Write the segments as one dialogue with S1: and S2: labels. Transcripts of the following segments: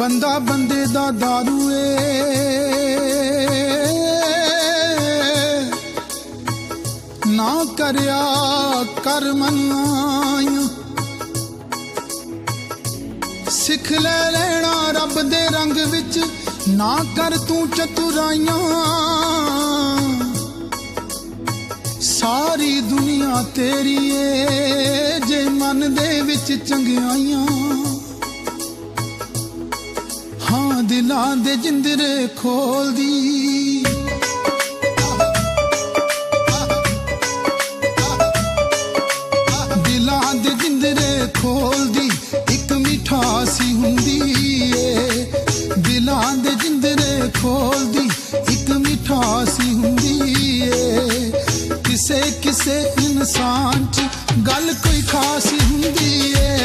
S1: ਬੰਦਾ ਬੰਦੇ ਦਾ ਦਾਰੂ ਏ। ਨਾ ਕਰਿਆ ਕਰ ਸਿੱਖ ਲੈ ਲੈਣਾ ਰੱਬ ਦੇ ਰੰਗ ਵਿੱਚ। ਨਾ ਕਰ ਤੂੰ ਚਤੁਰਾਈਆਂ। ਸਾਰੀ ਦੁਨੀਆ ਤੇਰੀ ਏ, ਜੇ ਮਨ ਦੇ ਵਿੱਚ ਚੰਗਿਆਈਆਂ। ਦਿਲਾਂ ਦੇ ਜਿੰਦਰੇ ਖੋਲਦੀ। ਦਿਲਾਂ ਦੇ ਜਿੰਦਰੇ ਖੋਲਦੀ, ਇੱਕ ਮਿਠਾਸੀ ਹੁੰਦੀ ਏ। ਦਿਲਾਂ ਦੇ ਜਿੰਦਰੇ ਖੋਲਦੀ, ਇੱਕ ਮਿਠਾਸੀ ਹੁੰਦੀ ਏ। ਕਿਸੇ ਕਿਸੇ ਇਨਸਾਨ 'ਚ ਗੱਲ ਕੋਈ ਖਾਸ ਹੁੰਦੀ ਏ।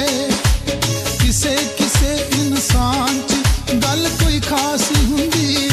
S1: ਖਾਸ ਹੁੰਦੀ